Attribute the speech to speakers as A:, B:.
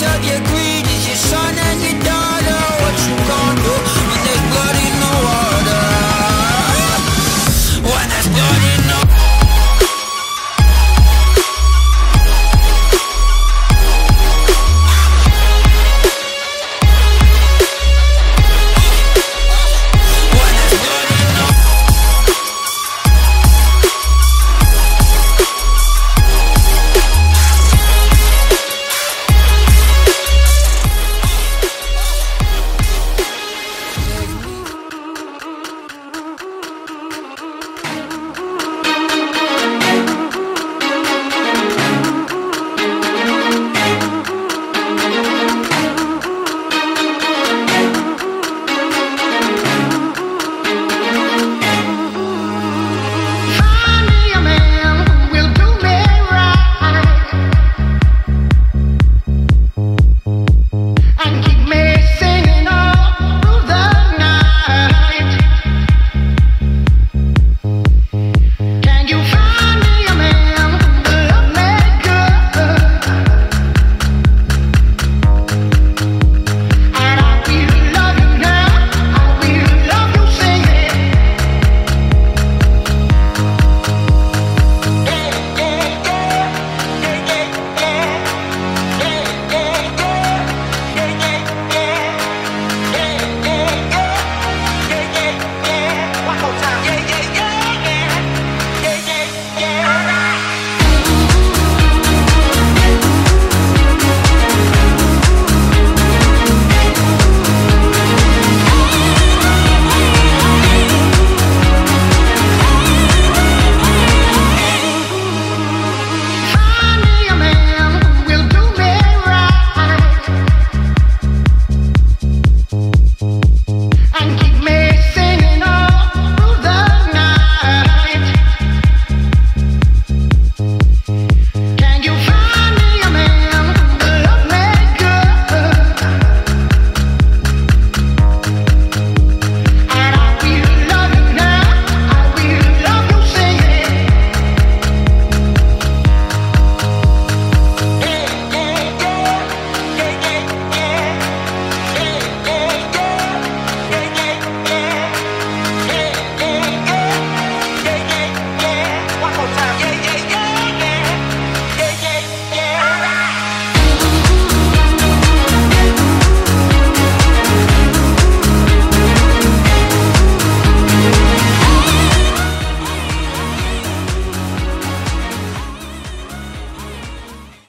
A: Chờ